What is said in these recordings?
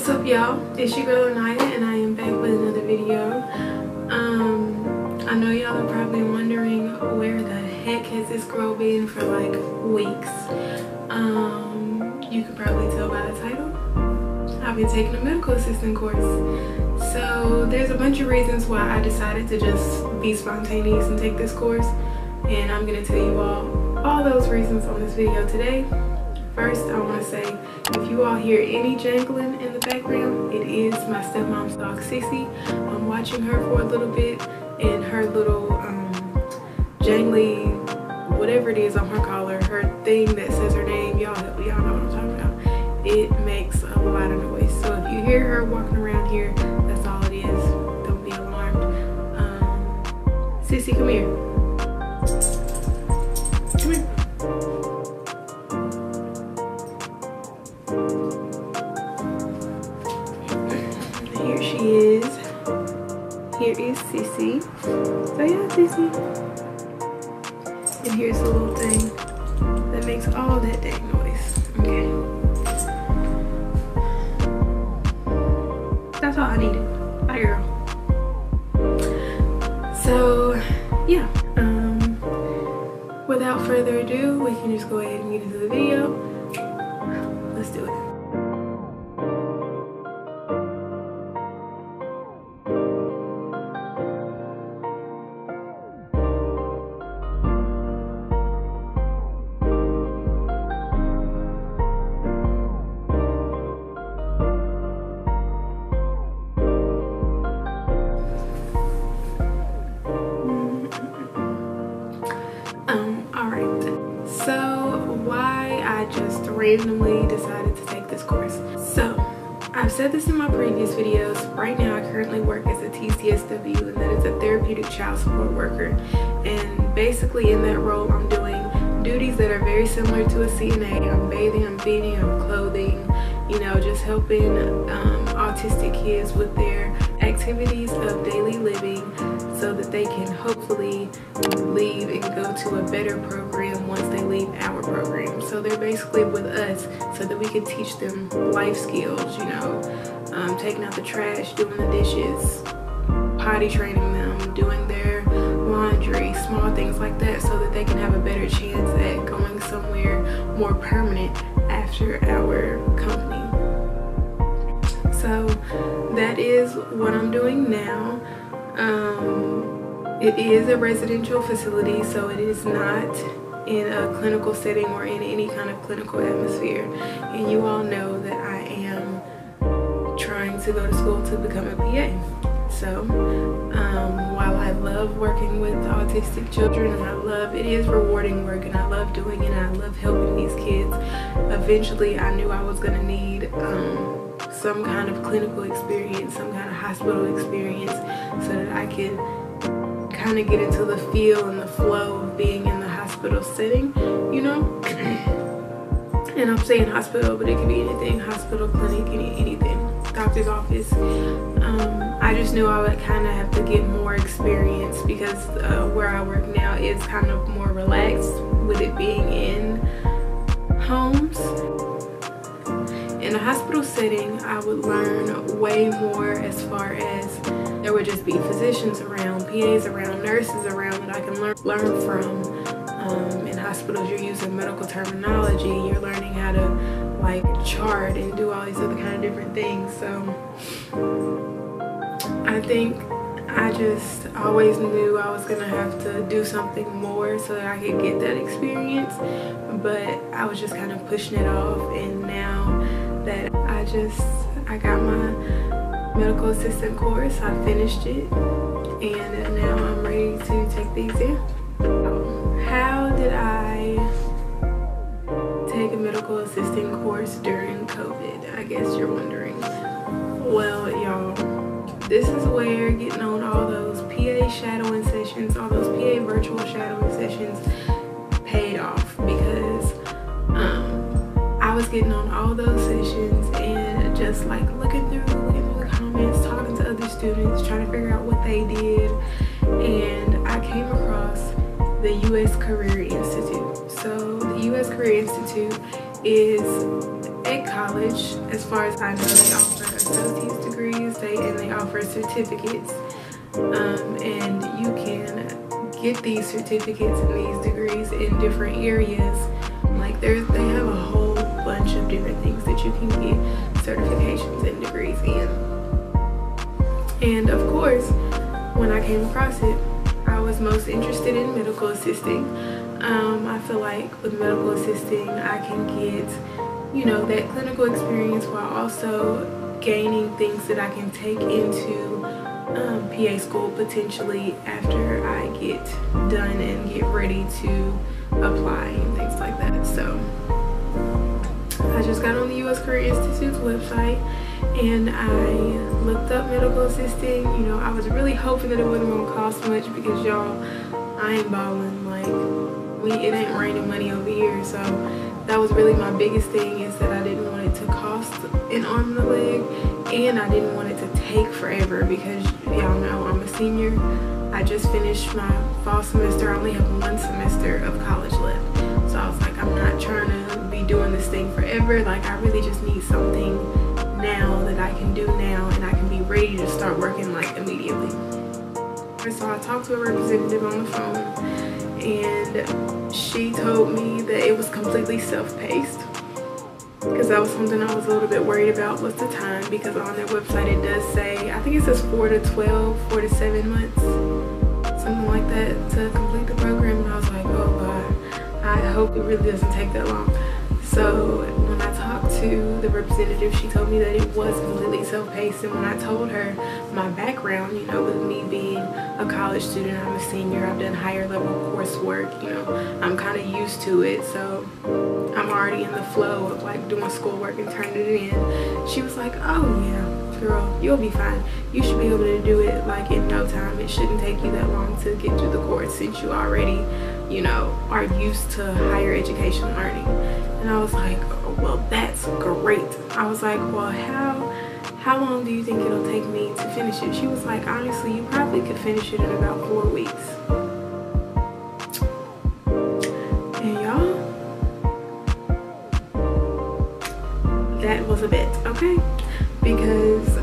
What's up y'all? It's your girl Aniyah and I am back with another video. Um, I know y'all are probably wondering where the heck has this girl been for like weeks. Um, you could probably tell by the title. I've been taking a medical assistant course. So there's a bunch of reasons why I decided to just be spontaneous and take this course. And I'm gonna tell you all all those reasons on this video today. First, I want to say, if you all hear any jangling in the background, it is my stepmom's dog, Sissy. I'm watching her for a little bit, and her little um, jangly, whatever it is on her collar, her thing that says her name, y'all y'all know what I'm talking about. It makes a lot of noise. So if you hear her walking around here, that's all it is. Don't be alarmed. Um, Sissy, come here. Sissy. So yeah, Sissy. And here's the little thing that makes all that dang noise. Okay. That's all I needed. Bye girl. So yeah. Um without further ado, we can just go ahead and get into the video. Randomly decided to take this course. So, I've said this in my previous videos. Right now, I currently work as a TCSW, and that is a therapeutic child support worker. And basically, in that role, I'm doing duties that are very similar to a CNA. I'm bathing, I'm feeding, I'm clothing, you know, just helping um, autistic kids with their activities of daily living so that they can hopefully leave and go to a better program once they leave our program. So they're basically with us so that we can teach them life skills, you know, um, taking out the trash, doing the dishes, potty training them, doing their laundry, small things like that so that they can have a better chance at going somewhere more permanent after our company. So that is what I'm doing now. Um, it is a residential facility, so it is not in a clinical setting or in any kind of clinical atmosphere. And you all know that I am trying to go to school to become a PA. So um, while I love working with autistic children and I love, it is rewarding work and I love doing it and I love helping these kids, eventually I knew I was going to need um, some kind of clinical experience, some kind of hospital experience so that I can kind of get into the feel and the flow of being in the hospital setting, you know? and I'm saying hospital, but it could be anything, hospital, clinic, any, anything, doctor's office. Um, I just knew I would kind of have to get more experience because uh, where I work now is kind of more relaxed with it being in homes hospital setting, I would learn way more as far as there would just be physicians around, PAs around, nurses around that I can learn, learn from. Um, in hospitals, you're using medical terminology. You're learning how to like chart and do all these other kind of different things. So I think I just always knew I was gonna have to do something more so that I could get that experience but I was just kind of pushing it off and now that I just, I got my medical assistant course. I finished it and now I'm ready to take the exam. How did I take a medical assistant course during COVID? I guess you're wondering. Well, y'all, this is where getting on all those PA shadowing sessions, all those PA virtual shadowing sessions paid off because um, I was getting on all just like looking through, the comments, talking to other students, trying to figure out what they did. And I came across the U.S. Career Institute. So the U.S. Career Institute is a college, as far as I know, they offer associate's degrees they and they offer certificates um, and you can get these certificates and these degrees in different areas like they have a whole bunch of different things that you can get certifications and degrees in. And of course when I came across it I was most interested in medical assisting. Um, I feel like with medical assisting I can get you know that clinical experience while also gaining things that I can take into um, PA school potentially after I get done and get ready to apply and things like that. So I just got on the U.S. Career Institute's website and I looked up medical assisting. You know I was really hoping that it wasn't gonna cost much because y'all I ain't balling like we it ain't raining money over here. So that was really my biggest thing is that I didn't want it to cost an arm and a leg and I didn't want it to take forever because y'all know I'm a senior. I just finished my fall semester. I only have one semester of college left. So I was like I'm not trying to forever like I really just need something now that I can do now and I can be ready to start working like immediately. So I talked to a representative on the phone and she told me that it was completely self-paced. Because that was something I was a little bit worried about was the time because on their website it does say I think it says 4 to 12 4 to 7 months something like that to complete the program. And I was like oh god I hope it really doesn't take that long. So to the representative, she told me that it was completely self-paced. And when I told her my background, you know, with me being a college student, I'm a senior, I've done higher level coursework, you know, I'm kind of used to it. So I'm already in the flow of like doing schoolwork and turning it in. She was like, oh yeah, girl, you'll be fine. You should be able to do it like in no time. It shouldn't take you that long to get through the course since you already, you know, are used to higher education learning. And I was like, well, that's great. I was like, well, how how long do you think it'll take me to finish it? She was like, honestly, you probably could finish it in about four weeks. And y'all, that was a bit, okay? Because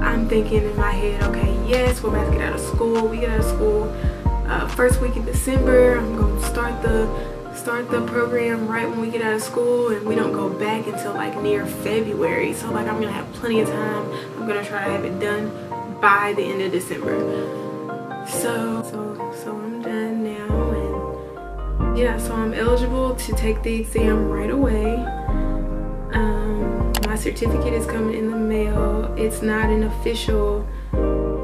I'm thinking in my head, okay, yes, we're about to get out of school. We get out of school uh, first week in December. I'm going to start the start the program right when we get out of school and we don't go back until like near February. So like I'm gonna have plenty of time. I'm gonna try to have it done by the end of December. So, so, so I'm done now and yeah, so I'm eligible to take the exam right away. Um, my certificate is coming in the mail. It's not an official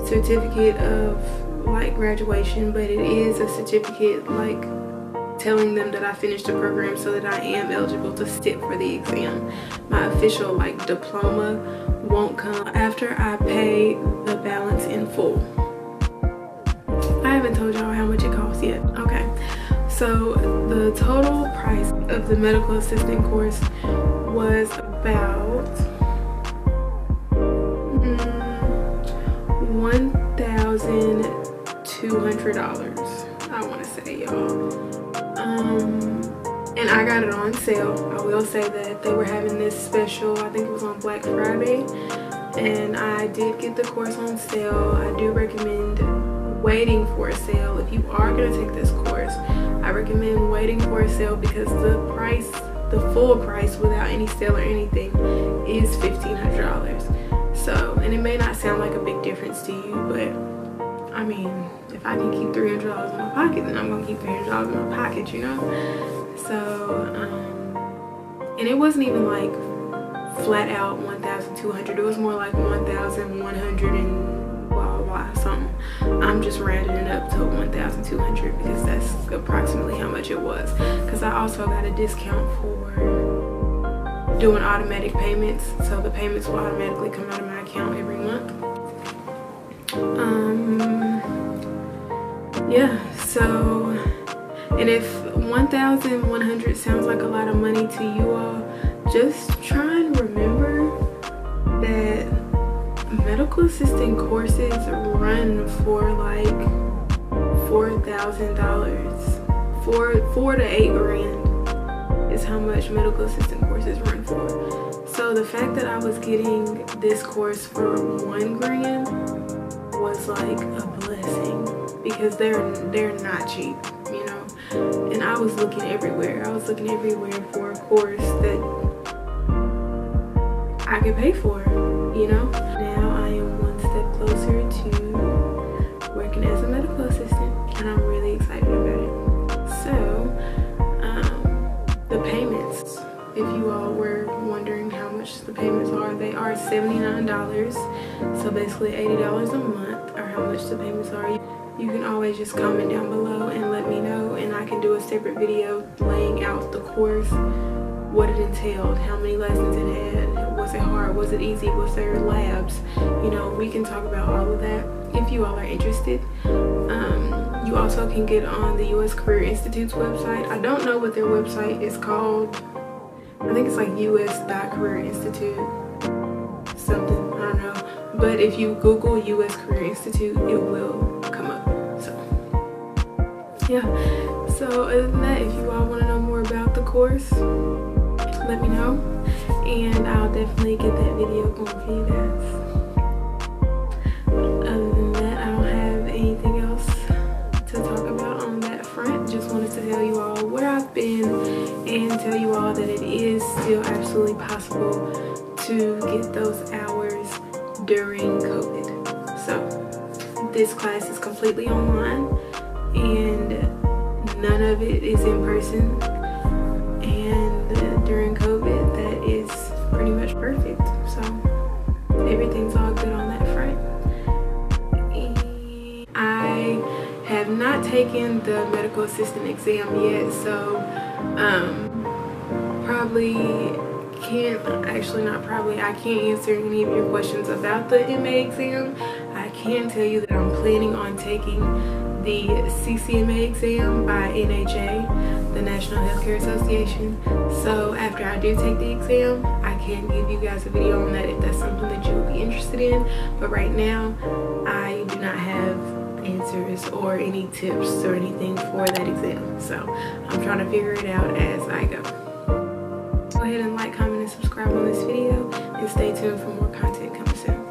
certificate of like graduation, but it is a certificate like telling them that I finished the program so that I am eligible to sit for the exam. My official like diploma won't come after I pay the balance in full. I haven't told y'all how much it costs yet. Okay, so the total price of the medical assistant course was about mm, $1,200 I want to say y'all um, and I got it on sale. I will say that they were having this special, I think it was on Black Friday, and I did get the course on sale. I do recommend waiting for a sale. If you are going to take this course, I recommend waiting for a sale because the price, the full price without any sale or anything is $1,500. So, and it may not sound like a big difference to you, but I mean, if I can keep $300 in my pocket, then I'm gonna keep $300 in my pocket, you know? So, um, and it wasn't even like flat out 1,200. It was more like 1,100 and blah, blah, blah, something. I'm just rounding it up to 1,200 because that's approximately how much it was. Because I also got a discount for doing automatic payments. So the payments will automatically come out of my account every month. Um, yeah so and if 1100 sounds like a lot of money to you all just try and remember that medical assistant courses run for like four thousand dollars. Four four to eight grand is how much medical assistant courses run for. So the fact that I was getting this course for one grand was like a blessing because they're they're not cheap, you know. And I was looking everywhere. I was looking everywhere for a course that I could pay for, you know. Now I am one step closer to working as a medical assistant and I'm really excited about it. So, um, the payments, if you all were much the payments are, they are $79. So basically $80 a month are how much the payments are. You can always just comment down below and let me know and I can do a separate video laying out the course, what it entailed, how many lessons it had, was it hard, was it easy, was there labs, you know, we can talk about all of that if you all are interested. Um, you also can get on the U.S. Career Institute's website. I don't know what their website is called. I think it's like US Career Institute something, I don't know. But if you Google U.S. Career Institute, it will come up. So, yeah. So other than that, if you all want to know more about the course, let me know. And I'll definitely get that video going for you guys. Other than that, I don't have anything else to talk about on that front. Just wanted to tell you all where I've been and tell you all that it is still absolutely possible to get those hours during COVID. So this class is completely online and none of it is in person. And during COVID, that is pretty much perfect. So everything's all good on that front. I have not taken the medical assistant exam yet, so um, probably can't, actually not probably, I can't answer any of your questions about the MA exam. I can tell you that I'm planning on taking the CCMA exam by NHA, the National Healthcare Association. So after I do take the exam, I can give you guys a video on that if that's something that you would be interested in. But right now, I do not have answers or any tips or anything for that exam. So I'm trying to figure it out as I go. Go ahead and like, comment, and subscribe on this video. And stay tuned for more content coming soon.